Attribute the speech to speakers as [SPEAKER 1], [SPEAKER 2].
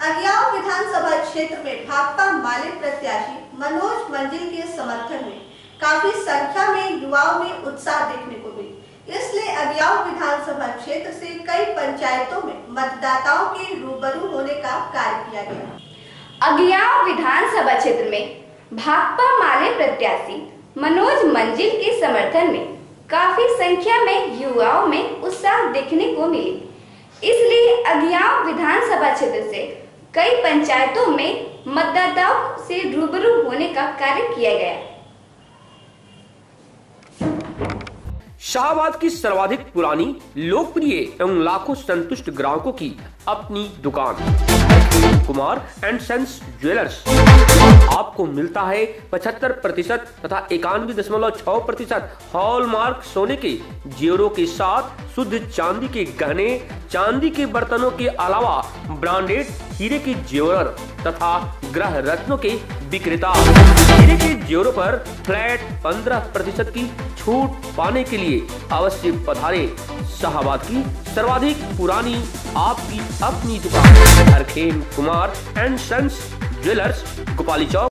[SPEAKER 1] अगियाव विधानसभा क्षेत्र में भाकपा माले प्रत्याशी मनोज मंजिल के समर्थन में काफ़ी संख्या में युवाओं में उत्साह देखने को मिली। इसलिए अगियाव विधानसभा क्षेत्र से कई पंचायतों में मतदाताओं के रूबरू होने का कार्य किया गया।
[SPEAKER 2] अगियाव विधानसभा क्षेत्र में भाकपा माले प्रत्याशी मनोज मंजिल के समर्थन में काफ़ी संख्या में युवाओं में उत्साह देखने को मिली। इसलिए अगियाव विधानसभा क्षेत्र से कई पंचायतों में मतदाताओं से रूबरू होने का कार्य किया गया।
[SPEAKER 3] शाहबाद की सर्वाधिक पुरानी, लोकप्रिय एवं लाखों संतुष्ट ग्राहकों की अपनी दुकान। Kumar and sons jewellers. आपको मिलता है पचहत्तर प्रतिशत तथा इक्यानवे दशमलव छह प्रतिशत हॉलमार्क सोने के जेवरों के साथ शुद्ध चांदी के गहने, चांदी के बर्तनों के अलावा ब्रांडेड हीरे के जेवर तथा ग्रह रत्नों के विक्रेता। हीरे के जेवरों पर फ्लैट 15 प्रतिशत की छूट पाने के लिए अवश्य पधारे। शाहबाद की सर्वाधिक पुरानी आपकी अपनी दुकान। हरखेम Kumar and sons jewellers, Gopali Chowk.